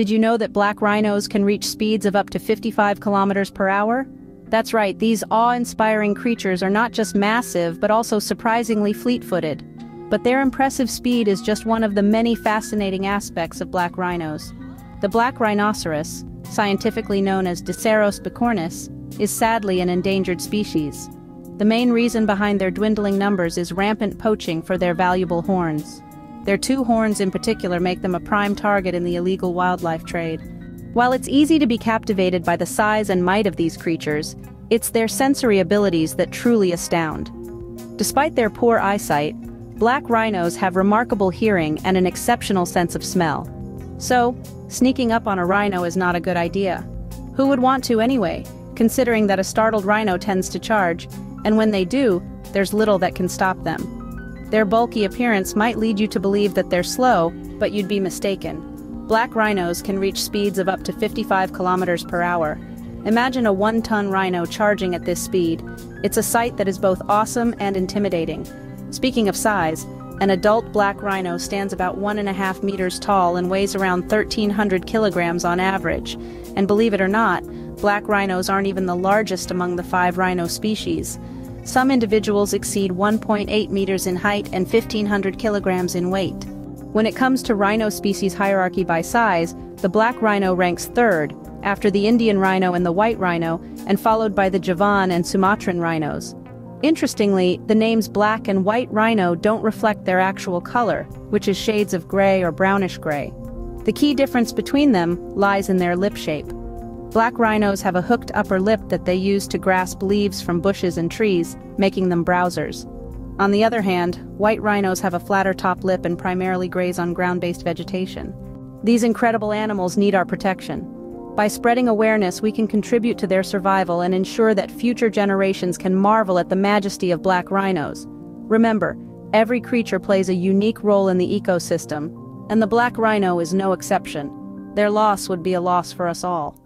Did you know that black rhinos can reach speeds of up to 55 kilometers per hour? That's right, these awe-inspiring creatures are not just massive but also surprisingly fleet-footed. But their impressive speed is just one of the many fascinating aspects of black rhinos. The black rhinoceros, scientifically known as Diceros bicornis, is sadly an endangered species. The main reason behind their dwindling numbers is rampant poaching for their valuable horns. Their two horns in particular make them a prime target in the illegal wildlife trade. While it's easy to be captivated by the size and might of these creatures, it's their sensory abilities that truly astound. Despite their poor eyesight, black rhinos have remarkable hearing and an exceptional sense of smell. So, sneaking up on a rhino is not a good idea. Who would want to anyway, considering that a startled rhino tends to charge, and when they do, there's little that can stop them. Their bulky appearance might lead you to believe that they're slow, but you'd be mistaken. Black rhinos can reach speeds of up to 55 kilometers per hour. Imagine a one-ton rhino charging at this speed. It's a sight that is both awesome and intimidating. Speaking of size, an adult black rhino stands about one and a half meters tall and weighs around 1,300 kilograms on average. And believe it or not, black rhinos aren't even the largest among the five rhino species. Some individuals exceed 1.8 meters in height and 1,500 kilograms in weight. When it comes to rhino species hierarchy by size, the black rhino ranks third, after the Indian rhino and the white rhino, and followed by the Javan and Sumatran rhinos. Interestingly, the names black and white rhino don't reflect their actual color, which is shades of gray or brownish gray. The key difference between them lies in their lip shape. Black rhinos have a hooked upper lip that they use to grasp leaves from bushes and trees, making them browsers. On the other hand, white rhinos have a flatter top lip and primarily graze on ground-based vegetation. These incredible animals need our protection. By spreading awareness, we can contribute to their survival and ensure that future generations can marvel at the majesty of black rhinos. Remember, every creature plays a unique role in the ecosystem, and the black rhino is no exception. Their loss would be a loss for us all.